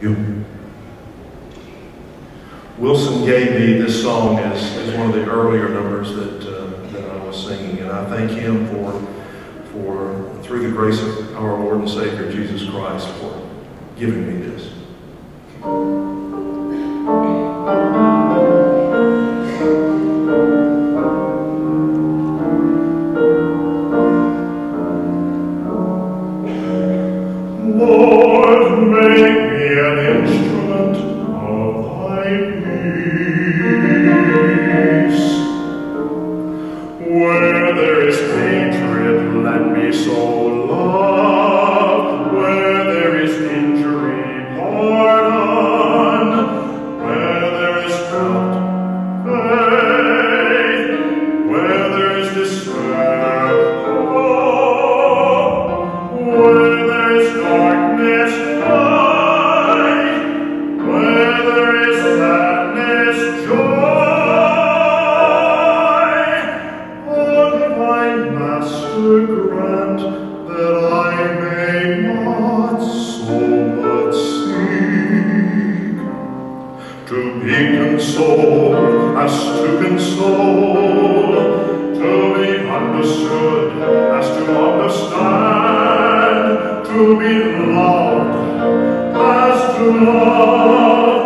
You. Wilson gave me this song as, as one of the earlier numbers that, uh, that I was singing, and I thank him for, for, through the grace of our Lord and Savior Jesus Christ, for giving me this. Lord, make me an instrument of thy peace. Where there is hatred, let me sow love. Where there is injury, pardon. Where there is doubt, faith. Where there is despair, hope. Where there is darkness, to be consoled as to console, to be understood as to understand, to be loved as to love.